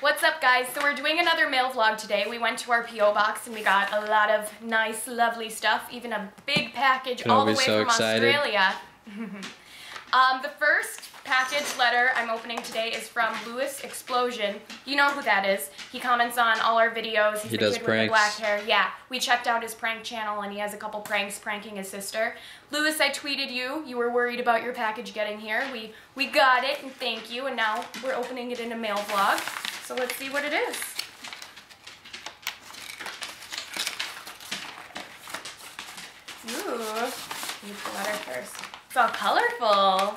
What's up guys? So we're doing another mail vlog today. We went to our P.O. box and we got a lot of nice, lovely stuff. Even a big package all the way so from excited. Australia. um, the first package letter I'm opening today is from Lewis Explosion. You know who that is. He comments on all our videos. He's He does kid with the pranks. black hair. Yeah, we checked out his prank channel and he has a couple pranks pranking his sister. Lewis, I tweeted you. You were worried about your package getting here. We we got it and thank you. And now we're opening it in a mail vlog. So let's see what it is. Ooh, the letter first. It's all colorful.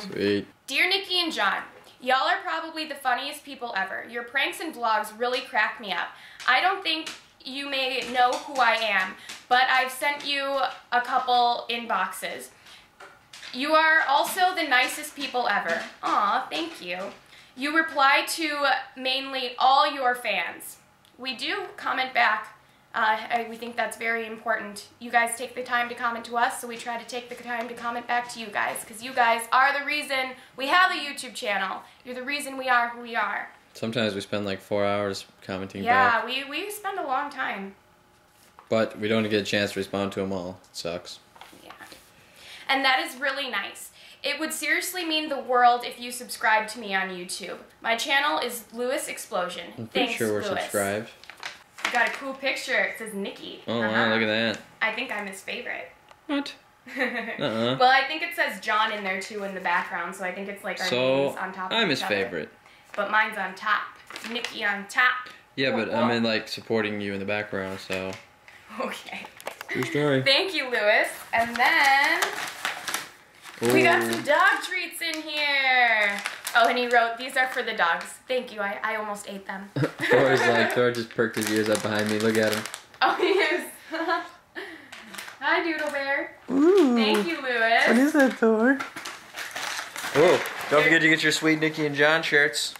Sweet. Dear Nikki and John, y'all are probably the funniest people ever. Your pranks and vlogs really crack me up. I don't think you may know who I am, but I've sent you a couple inboxes. You are also the nicest people ever. Aw, thank you. You reply to mainly all your fans. We do comment back. Uh, we think that's very important. You guys take the time to comment to us, so we try to take the time to comment back to you guys, because you guys are the reason we have a YouTube channel. You're the reason we are who we are. Sometimes we spend like four hours commenting Yeah, back, we, we spend a long time. but we don't get a chance to respond to them all. It sucks. Yeah. And that is really nice. It would seriously mean the world if you subscribed to me on YouTube. My channel is Lewis Explosion. I'm pretty Thanks, sure we're Lewis. subscribed. You got a cool picture. It says Nikki. Oh Uh-huh. wow, look at that. I think I'm his favorite. What? Uh-uh. Well, I think it says John in there too in the background, so I think it's like our So names on top of I'm his other. favorite. But mine's on top. Nikki on top. Yeah, but I'm in like supporting you in the background, so Okay. true story. Thank you, Lewis. And then we got some dog treats in here. Oh, and he wrote, these are for the dogs. Thank you. I, I almost ate them. Thor's like Thor just perked his ears up behind me. Look at him. Oh, he is. Hi, Doodle Bear. Ooh. Thank you, What Lewis. is that, Thor? Oh, don't forget to get your sweet Nikki and John shirts.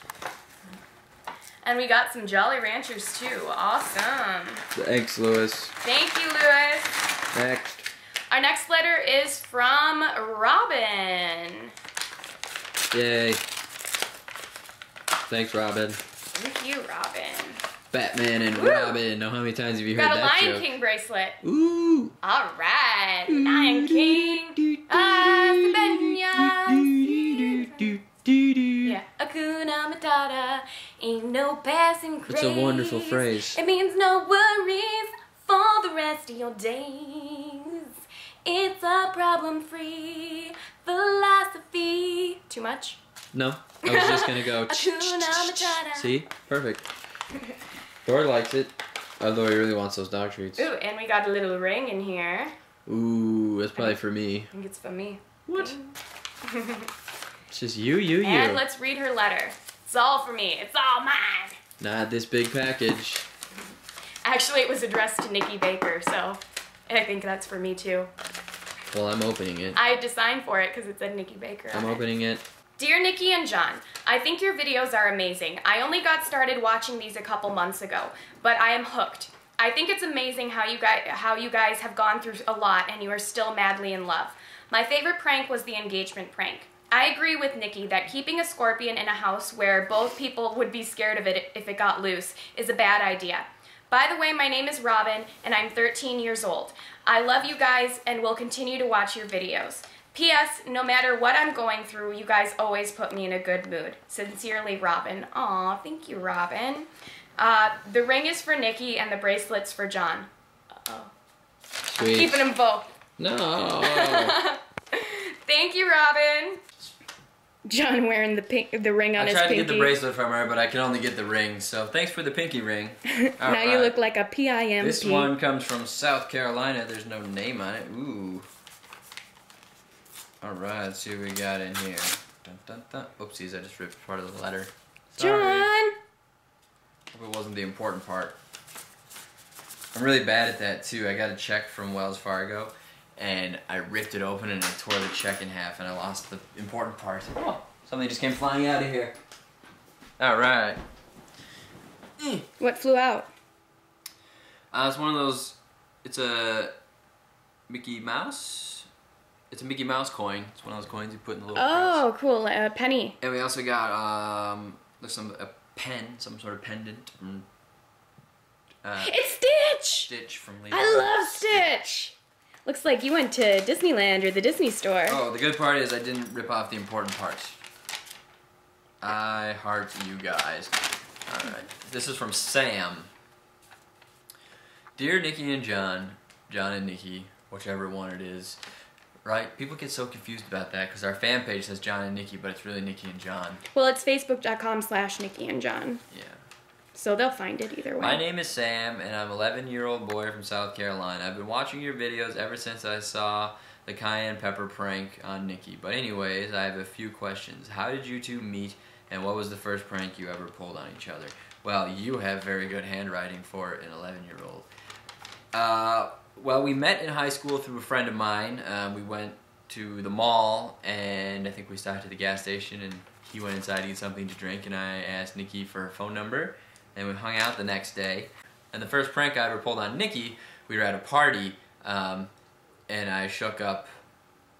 And we got some Jolly Ranchers too. Awesome. Thanks, Lewis. Thank you, Lewis. Next. Our next letter is from Robin. Yay. Thanks, Robin. Thank you, Robin. Batman and Woo. Robin. Know how many times have you heard got a that Lion joke? King bracelet. Ooh. All right, Lion King. Ah, Yeah, Hakuna Matata ain't no passing craze. It's a wonderful phrase. It means no worries for the rest of your days. It's a problem-free philosophy. Too much? No, I was just gonna go. See, perfect. Thor likes it. Although he really wants those dog treats. Ooh, and we got a little ring in here. Ooh, that's probably for me. I think it's for me. What? It's just you, you, you. And let's read her letter. It's all for me. It's all mine. Not this big package. Actually, it was addressed to Nikki Baker, so I think that's for me too. Well, I'm opening it. I designed for it because it said Nikki Baker. I'm on it. opening it. Dear Nikki and John, I think your videos are amazing. I only got started watching these a couple months ago, but I am hooked. I think it's amazing how you guys how you guys have gone through a lot and you are still madly in love. My favorite prank was the engagement prank. I agree with Nikki that keeping a scorpion in a house where both people would be scared of it if it got loose is a bad idea. By the way, my name is Robin and I'm 13 years old. I love you guys and will continue to watch your videos. P.S. No matter what I'm going through, you guys always put me in a good mood. Sincerely, Robin. Aw, thank you, Robin. Uh, the ring is for Nikki and the bracelet's for John. Uh-oh. I'm keeping them both. No. Thank you, Robin. John wearing the pink, the ring on I his pinky. I tried to get the bracelet from her, but I can only get the ring. So thanks for the pinky ring. now you look like a PIMP. This one comes from South Carolina. There's no name on it. Ooh. All right, let's see what we got in here. Dun, dun, dun. Oopsies, I just ripped part of the letter. Sorry. John. Hope it wasn't the important part. I'm really bad at that too. I got a check from Wells Fargo, and I ripped it open and I tore the check in half, and I lost the important part. Oh, something just came flying out of here. All right. What flew out? Uh, it's one of those. It's a Mickey Mouse. It's a Mickey Mouse coin. It's one of those coins you put in the little. purse. Oh, cool. A penny. And we also got um, there's some a pen, some sort of pendant from uh, It's Stitch! Stitch from Lilo. I love Stitch! Looks like you went to Disneyland or the Disney store. Oh, the good part is I didn't rip off the important parts. I heart you guys. Alright. This is from Sam. Dear Nikki and John, John and Nikki, whichever one it is, right? People get so confused about that because our fan page says John and Nikki, but it's really Nikki and John. Well, it's facebook.com slash Nikki and John. Yeah. So they'll find it either way. My name is Sam, and I'm 11 year old boy from South Carolina. I've been watching your videos ever since I saw the cayenne pepper prank on Nikki. But anyways, I have a few questions. How did you two meet, and what was the first prank you ever pulled on each other? Well, you have very good handwriting for an 11 year old. Uh, well, we met in high school through a friend of mine. Um, we went to the mall, and I think we stopped at the gas station, and he went inside to get something to drink, and I asked Nikki for her phone number, and we hung out the next day. And the first prank I ever pulled on Nikki, we were at a party, um, and I shook up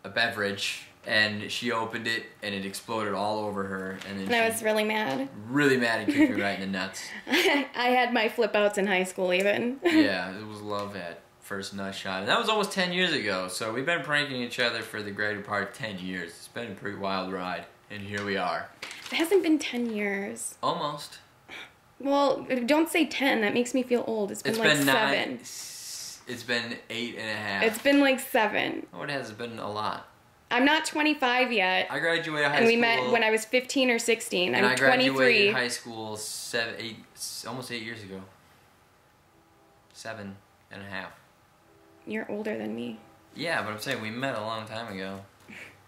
a beverage, and she opened it, and it exploded all over her, and then and I was really mad. really mad and kicked me right in the nuts. I had my flip outs in high school even. yeah, it was love at first nut shot. And that was almost 10 years ago. So we've been pranking each other for the greater part of 10 years. It's been a pretty wild ride. And here we are. It hasn't been 10 years. Almost. Well, don't say 10. That makes me feel old. It's been It's like been seven. nine. It's been eight and a half. It's been like seven. oh, it has been a lot. I'm not 25 yet. I graduated high and we school. met when I was 15 or 16. and I'm I graduated 23. high school seven, eight, almost eight years ago. Seven and a half. You're older than me. Yeah, but I'm saying we met a long time ago.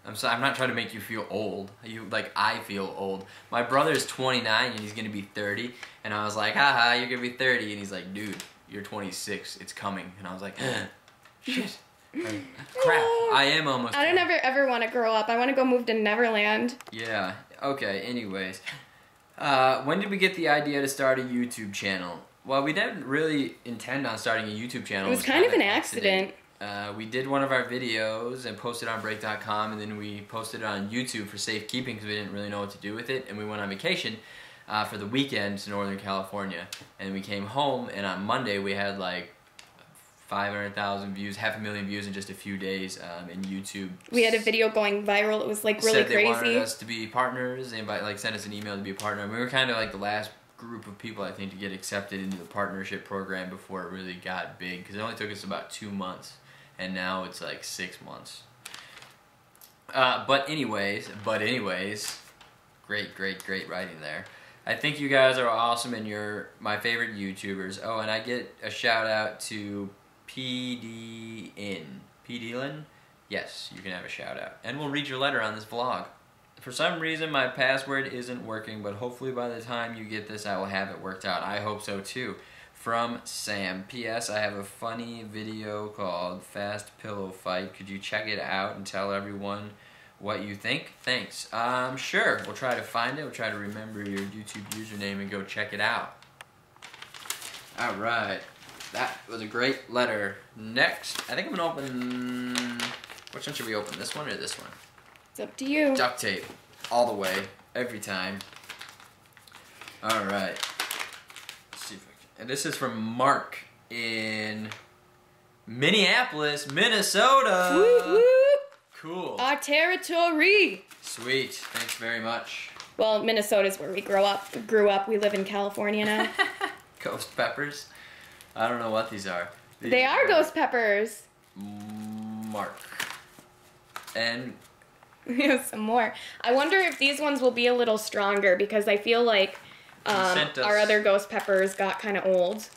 I'm so, I'm not trying to make you feel old. You like I feel old. My brother's 29 and he's gonna be 30, and I was like, haha, you're gonna be 30, and he's like, dude, you're 26. It's coming, and I was like, shit, crap. I am almost. I don't 20. ever ever want to grow up. I want to go move to Neverland. Yeah. Okay. Anyways, uh, when did we get the idea to start a YouTube channel? Well, we didn't really intend on starting a YouTube channel. It was kind of an accident. Uh, we did one of our videos and posted on break.com and then we posted it on YouTube for safekeeping because we didn't really know what to do with it and we went on vacation uh, for the weekend to Northern California and we came home and on Monday we had like 500,000 views, half a million views in just a few days um, in YouTube. We had a video going viral. It was like really said they wanted crazy. us to be partners and by, like sent us an email to be a partner. And we were kind of like the last group of people I think to get accepted into the partnership program before it really got big because it only took us about two months and now it's like six months. Uh, but anyways, but anyways, great, great, great writing there. I think you guys are awesome and you're my favorite YouTubers. Oh, and I get a shout out to PDN. PDLin? Yes, you can have a shout out. And we'll read your letter on this vlog. For some reason, my password isn't working, but hopefully by the time you get this, I will have it worked out. I hope so too. From Sam. P.S. I have a funny video called Fast Pillow Fight. Could you check it out and tell everyone what you think? Thanks. Um, sure. We'll try to find it. We'll try to remember your YouTube username and go check it out. All right. That was a great letter. Next, I think I'm gonna open. Which one should we open? This one or this one? It's up to you. Duct tape, all the way, every time. All right. Let's see if I can. And this is from Mark in Minneapolis, Minnesota. Whoop. Cool. Our territory. Sweet. Thanks very much. Well, Minnesota's where we grow up. Grew up. We live in California now. Ghost peppers. I don't know what these are. These they are ghost peppers. Mark. And We have some more. I wonder if these ones will be a little stronger because I feel like um, sent us- our other ghost peppers got kind of old.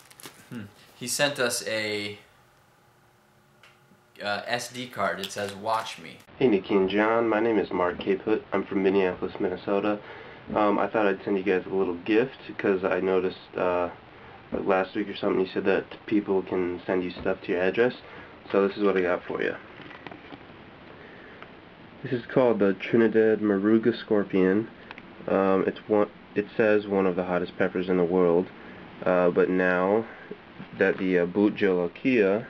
he sent us a uh, SD card. It says "Watch me." Hey Nikki and John, my name is Mark Caput. I'm from Minneapolis, Minnesota. Um, I thought I'd send you guys a little gift because I noticed uh, like last week or something you said that people can send you stuff to your address. So this is what I got for you. This is called the Trinidad Moruga Scorpion. Um, it's one. It says one of the hottest peppers in the world, uh, but now that the uh, Bhut Jolokia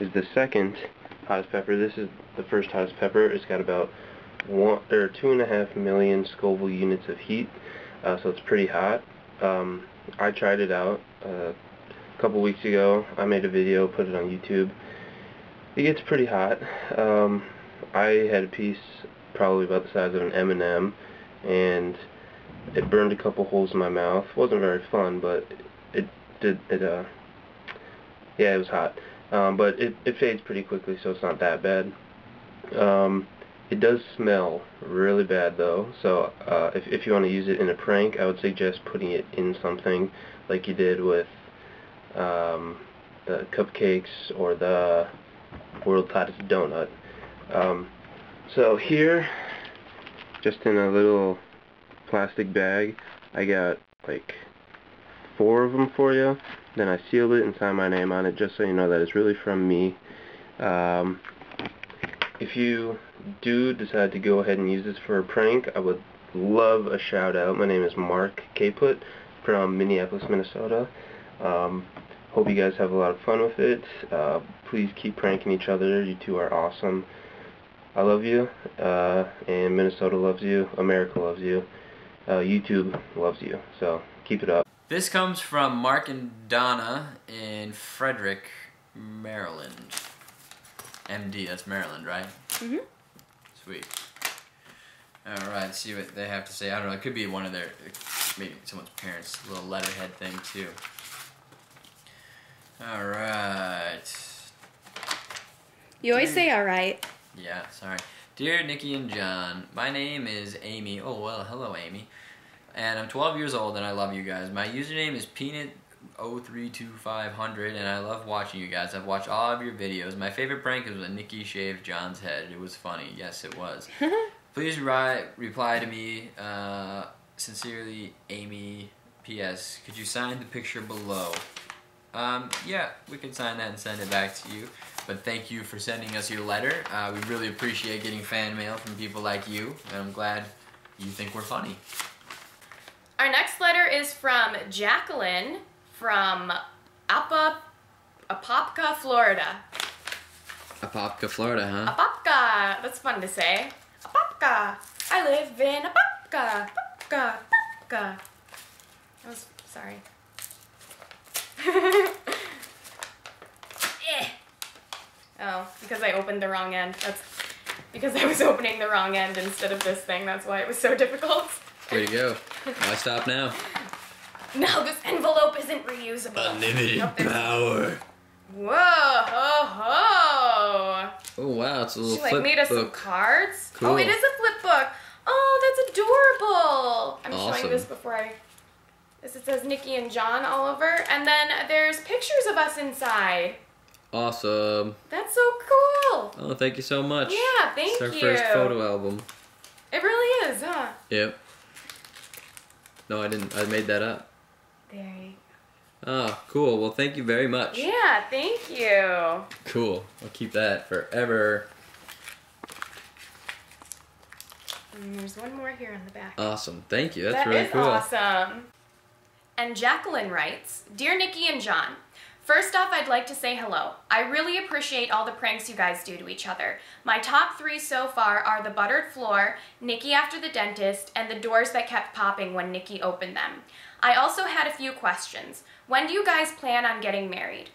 is the second hottest pepper. This is the first hottest pepper. It's got about one or two and a half million Scoville units of heat, uh, so it's pretty hot. Um, I tried it out uh, a couple weeks ago. I made a video, put it on YouTube. It gets pretty hot. Um, I had a piece probably about the size of an M&M, and it burned a couple holes in my mouth. wasn't very fun, but it did. It uh, yeah, it was hot. Um, but it it fades pretty quickly, so it's not that bad. Um, it does smell really bad though, so uh, if, if you want to use it in a prank, I would suggest putting it in something like you did with um, the cupcakes or the world's hottest donut. Um, so here, just in a little plastic bag, I got like four of them for you. Then I sealed it and signed my name on it just so you know that it's really from me. Um, if you do decide to go ahead and use this for a prank, I would love a shout out. My name is Mark Caput from Minneapolis, Minnesota. Um, hope you guys have a lot of fun with it. Uh, please keep pranking each other. You two are awesome. I love you, uh, and Minnesota loves you. America loves you. Uh, YouTube loves you. So keep it up. This comes from Mark and Donna in Frederick, Maryland. MD, that's Maryland, right? Mhm. Sweet. All right, see what they have to say. I don't know. It could be one of their, maybe someone's parents' little letterhead thing too. All right. You always Dude. say all right. Yeah, sorry. Dear Nikki and John, my name is Amy. Oh, well, hello, Amy. And I'm 12 years old and I love you guys. My username is Peanut032500 and I love watching you guys. I've watched all of your videos. My favorite prank is when Nikki shaved John's head. It was funny. Yes, it was. Please ri- reply to me. Uh, sincerely, Amy. P.S. Could you sign the picture below? Um, yeah, we can sign that and send it back to you. But thank you for sending us your letter. Uh, we really appreciate getting fan mail from people like you, and I'm glad you think we're funny. Our next letter is from Jacqueline from Apa, Apopka, Florida. Apopka, Florida, huh? Apopka. That's fun to say. Apopka. I live in Apopka. Apopka. Apopka. I was sorry. Eh. Oh, because I opened the wrong end. That's because I was opening the wrong end instead of this thing. That's why it was so difficult. Way to go. Why stop now? No, this envelope isn't reusable. Unlimited Nope, power. Whoa, ho, ho. Oh, wow, it's a little She like flip made us some book. cards. Cool. Oh, it is a flip book. Oh, that's adorable. I'm Awesome. showing this before I. This it says Nikki and John all over, and then there's pictures of us inside. Awesome. That's so cool. Oh, thank you so much. Yeah, thank It's our you. first photo album. It really is, huh? Yep. No, I didn't. I made that up. There you go. Oh, cool. Well, thank you very much. Yeah, thank you. Cool. I'll keep that forever. And there's one more here on the back. Awesome. Thank you. That's That really is cool. awesome. And Jacqueline writes Dear Nikki and John, first off, I'd like to say hello. I really appreciate all the pranks you guys do to each other. My top three so far are the buttered floor, Nikki after the dentist, and the doors that kept popping when Nikki opened them. I also had a few questions. When do you guys plan on getting married?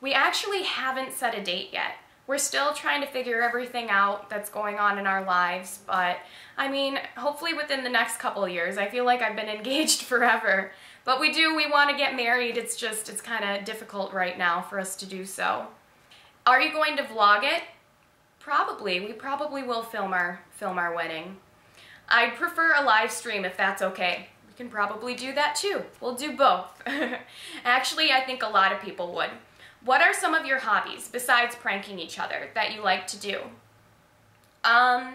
We actually haven't set a date yet. We're still trying to figure everything out that's going on in our lives, but I mean, hopefully within the next couple years. I feel like I've been engaged forever. But we do, we want to get married. It's just, it's kind of difficult right now for us to do so. Are you going to vlog it? Probably. We probably will film our film our wedding. I'd prefer a live stream if that's okay. We can probably do that too. We'll do both. Actually, I think a lot of people would. What are some of your hobbies besides pranking each other that you like to do? Um,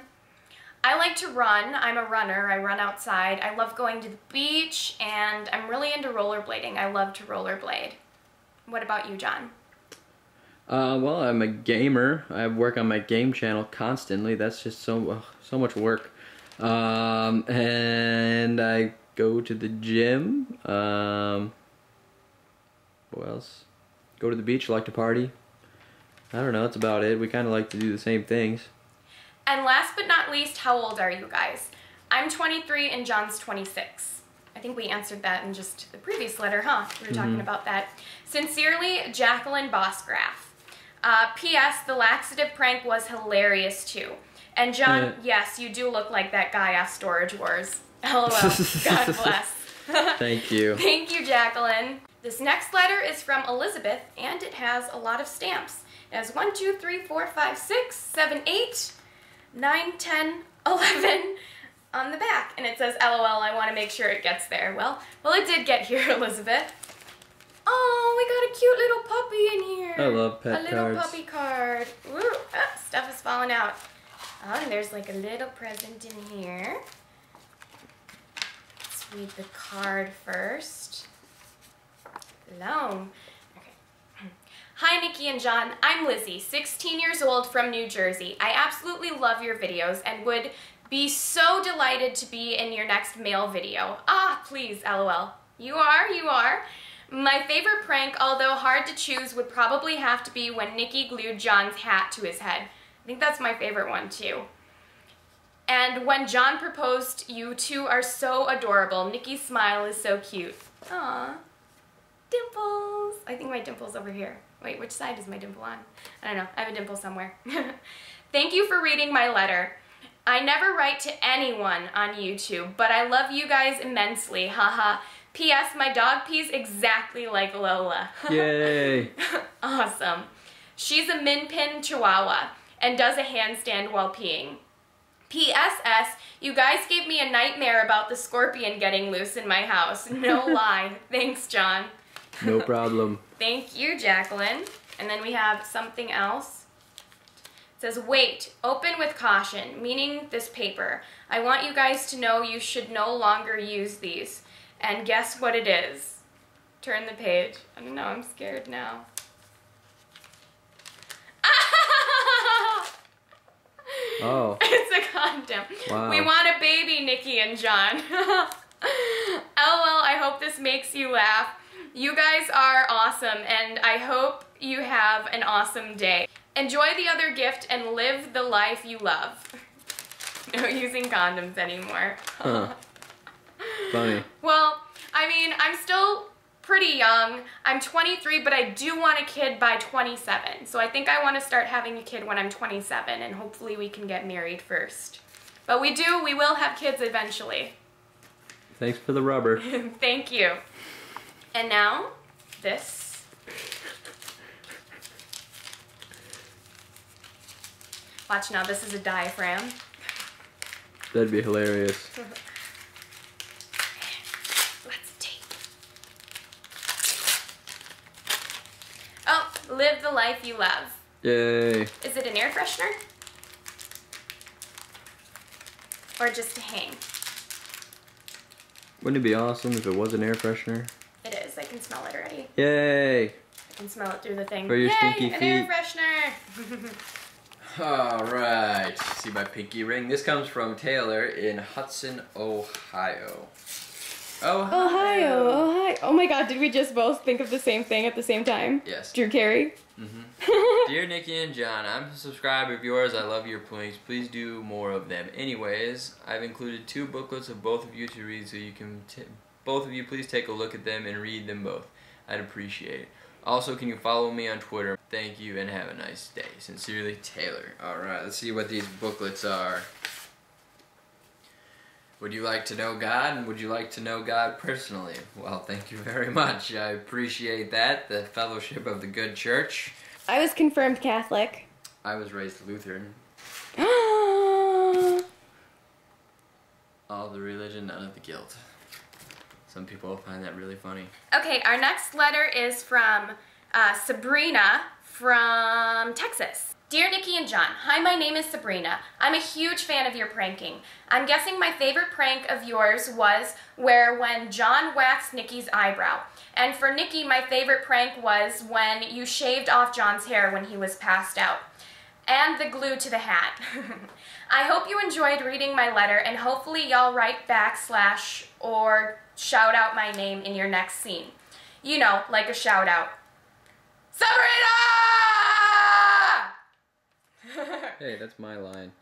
I like to run. I'm a runner. I run outside. I love going to the beach and I'm really into rollerblading. I love to rollerblade. What about you, John? Uh, well, I'm a gamer. I work on my game channel constantly. That's just so ugh, so much work. Um, and I go to the gym. Um, what else? Go to the beach. Like to party. I don't know. That's about it. We kind of like to do the same things. And last but not least, how old are you guys? I'm 23 and John's 26. I think we answered that in just the previous letter, huh? We were talking Mhm. about that. Sincerely, Jacqueline Bosgraff. Uh, P.S. The laxative prank was hilarious too. And John, Yeah. yes, you do look like that guy off Storage Wars. LOL. God bless. Thank you. Thank you, Jacqueline. This next letter is from Elizabeth, and it has a lot of stamps. It has 1, 2, 3, 4, 5, 6, 7, 8, 9, 10, 11 on the back. And it says, LOL, I want to make sure it gets there. Well, well, it did get here, Elizabeth. Oh, we got a cute little puppy in here. I love pet cards. A little cards. puppy card. Woo, ah, stuff is falling out. Oh, and there's like a little present in here. Let's read the card first. Loan. Hi, Nikki and John. I'm Lizzie, 16 years old from New Jersey. I absolutely love your videos and would be so delighted to be in your next mail video. Ah, please, lol. You are, you are. My favorite prank, although hard to choose, would probably have to be when Nikki glued John's hat to his head. I think that's my favorite one too. And when John proposed, you two are so adorable. Nikki's smile is so cute. Aww. Dimples. I think my dimple's over here. Wait, which side is my dimple on? I don't know. I have a dimple somewhere. Thank you for reading my letter. I never write to anyone on YouTube, but I love you guys immensely. Haha. P.S. My dog pees exactly like Lola. Yay. awesome. She's a Min Pin Chihuahua and does a handstand while peeing. P.S.S. You guys gave me a nightmare about the scorpion getting loose in my house. No lie. Thanks, John. No problem. Thank you, Jacqueline. And then we have something else. It says, wait, open with caution, meaning this paper. I want you guys to know you should no longer use these. And guess what it is? Turn the page. I don't know, I'm scared now. Oh. It's a condom. Wow. We want a baby, Nikki and John. LOL, I hope this makes you laugh. You guys are awesome, and I hope you have an awesome day. Enjoy the other gift and live the life you love. No using condoms anymore. Huh. Funny. Well, I mean, I'm still pretty young. I'm 23, but I do want a kid by 27. So I think I want to start having a kid when I'm 27, and hopefully we can get married first. But we do, we will have kids eventually. Thanks for the rubber. Thank you. And now, this. Watch now, this is a diaphragm. That'd be hilarious. Let's tape. Oh, live the life you love. Yay. Is it an air freshener? Or just to hang? Wouldn't it be awesome if it was an air freshener? It is. I can smell it already. Yay. I can smell it through the thing. For your Yay, stinky an air feet. freshener. All right. See my pinky ring. This comes from Taylor in Hudson, Ohio. Ohio. Ohio, Ohio. Oh my god, did we just both think of the same thing at the same time? Yes. Drew Carey? Mm -hmm. Dear Nikki and John, I'm a subscriber of yours. I love your pranks. Please do more of them. Anyways, I've included two booklets of both of you to read, so you can t- both of you please take a look at them and read them both. I'd appreciate it. Also, can you follow me on Twitter? Thank you and have a nice day. Sincerely, Taylor. All right, let's see what these booklets are. Would you like to know God and would you like to know God personally? Well, thank you very much. I appreciate that. The Fellowship of the Good Church. I was confirmed Catholic. I was raised Lutheran. All the religion, none of the guilt. Some people will find that really funny. Okay, our next letter is from uh, Sabrina from Texas. Dear Nikki and John, hi, my name is Sabrina. I'm a huge fan of your pranking. I'm guessing my favorite prank of yours was where when John waxed Nikki's eyebrow. And for Nikki, my favorite prank was when you shaved off John's hair when he was passed out. and the glue to the hat. I hope you enjoyed reading my letter and hopefully y'all write back slash or shout out my name in your next scene. You know, like a shout out. Sabrina! Hey, that's my line.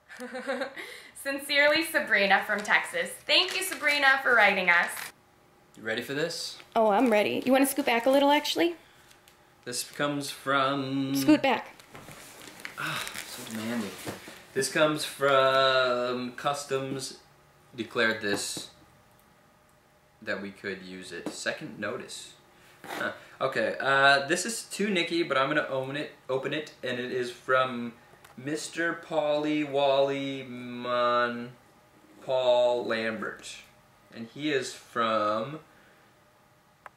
Sincerely, Sabrina from Texas. Thank you, Sabrina, for writing us. You ready for this? Oh, I'm ready. You want to scoot back a little, actually? This comes from. Scoot back. Ah, so demanding. This comes from Customs. Declared this that we could use it. Second notice. Huh. Okay, uh, this is to Nikki, but I'm gonna own it, open it, and it is from Mr. Paulie Wally Mon Paul Lambert, and he is from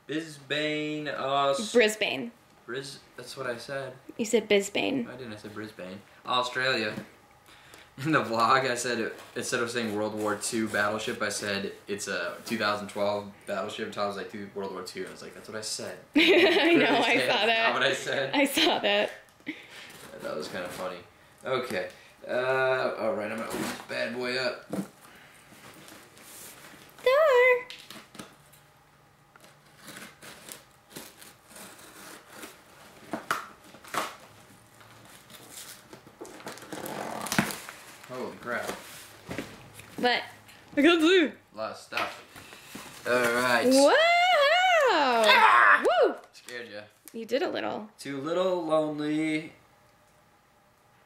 Bisbane, Aus. Brisbane. Bris. That's what I said. You said Bisbane. I didn't. I said Brisbane, Australia. In the vlog, I said it, instead of saying World War II battleship, I said it's a 2012 battleship. And Tom was like, "Dude, World War II." I was like, "That's what I said." I know, I saw Not what that. I said. I saw that. That was kind of funny. Okay. Uh, all right. I'm gonna open this bad boy up. There. Crap! But I got blue. A lot of stuff. All right. Wow. Ah! Woo. Scared ya. You did a little. To little lonely,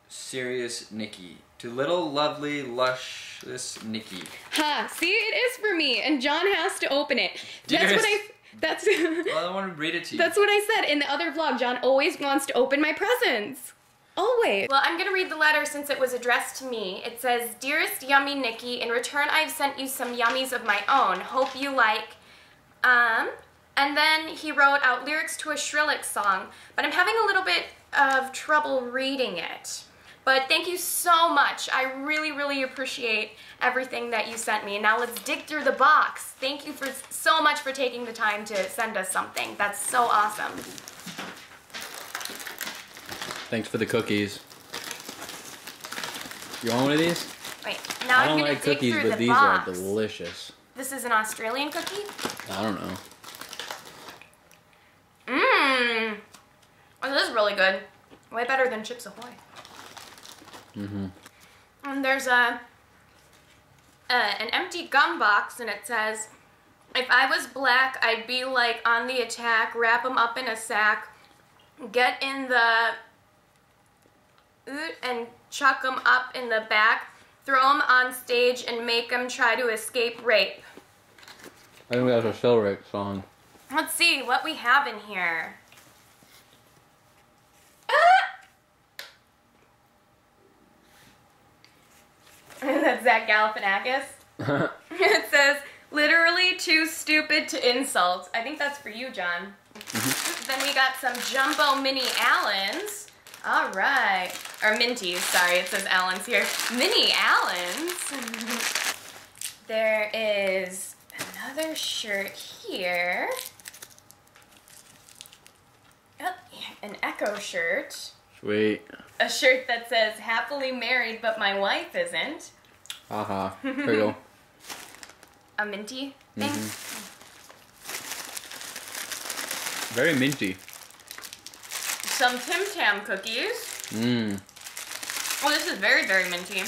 serious Nikki. To little lovely, luscious Nikki. Ha. See, it is for me, and John has to open it. That's what I. Dearest- That's. Well, I want to read it to you. That's what I said in the other vlog. John always wants to open my presents. Always. Well, I'm gonna read the letter since it was addressed to me. It says, Dearest Yummy Nikki, in return I've sent you some yummies of my own. Hope you like. Um, and then he wrote out lyrics to a Skrillex song, but I'm having a little bit of trouble reading it. But thank you so much. I really, really appreciate everything that you sent me. And now let's dig through the box. Thank you for so much for taking the time to send us something. That's so awesome. Thanks for the cookies. You want one of these? Wait, now I don't gonna like dig cookies, through but the these box. are delicious. This is an Australian cookie. I don't know. Mmm. Oh, this is really good. Way better than Chips Ahoy. Mm-hmm. And there's a, a an empty gum box, and it says, "If I was black, I'd be like on the attack. Wrap them up in a sack, get in the oot and chuck them up in the back, throw them on stage, and make them try to escape rape." I think that's a Skrillex song. Let's see what we have in here. Ah! That's Zach Galifianakis. it says, literally too stupid to insult. I think that's for you, John. Then we got some jumbo mini Allens. All right. Or Minties, sorry, it says Allens here. Mini Allens. there is another shirt here. Oh, an Echo shirt. Sweet. A shirt that says happily married, but my wife isn't. Haha. Here you go. A minty thing. Mm-hmm. Very minty. Some Tim Tam cookies. Mmm. Oh, this is very, very minty.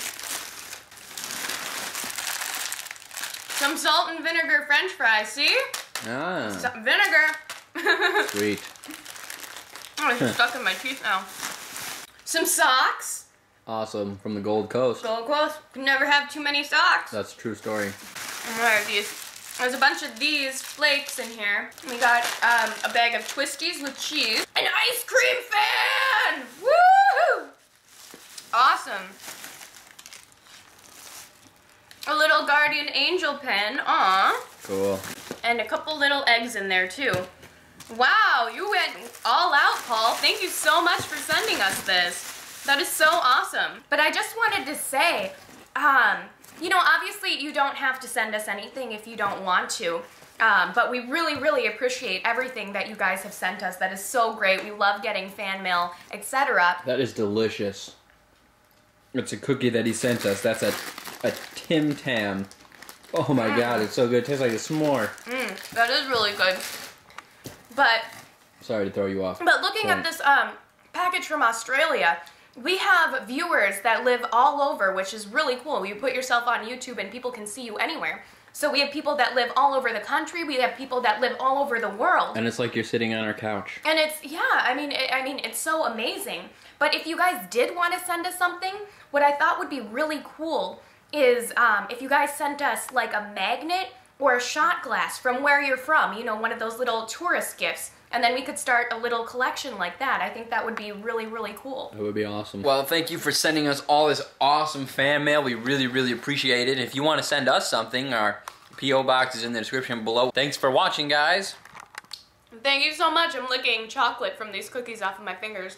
Some salt and vinegar french fries, see? Ah. Some vinegar. Sweet. oh, it's stuck in my teeth now. Some socks. Awesome. From the Gold Coast. Gold Coast. Can never have too many socks. That's a true story. And what are these? There's a bunch of these flakes in here. We got um, a bag of twisties with cheese. An ice cream fan! Woo! Awesome. A little guardian angel pen. Aw. Cool. And a couple little eggs in there too. Wow, you went all out, Paul. Thank you so much for sending us this. That is so awesome. But I just wanted to say, um, you know, obviously you don't have to send us anything if you don't want to. Um, but we really, really appreciate everything that you guys have sent us. That is so great. We love getting fan mail, etc. That is delicious. It's a cookie that he sent us. That's a a Tim Tam. Oh my god, it's so good. It tastes like a s'more. Mm, that is really good. But Sorry to throw you off. But looking at this um, package from Australia, we have viewers that live all over, which is really cool. You put yourself on YouTube and people can see you anywhere. So we have people that live all over the country. We have people that live all over the world. And it's like you're sitting on our couch. And it's yeah, I mean, it, I mean, it's so amazing. But if you guys did want to send us something, what I thought would be really cool is um, if you guys sent us like a magnet or a shot glass from where you're from. You know, one of those little tourist gifts, and then we could start a little collection like that. I think that would be really, really cool. That would be awesome. Well, thank you for sending us all this awesome fan mail. We really, really appreciate it. If you want to send us something, our P.O. box is in the description below. Thanks for watching, guys. Thank you so much. I'm licking chocolate from these cookies off of my fingers.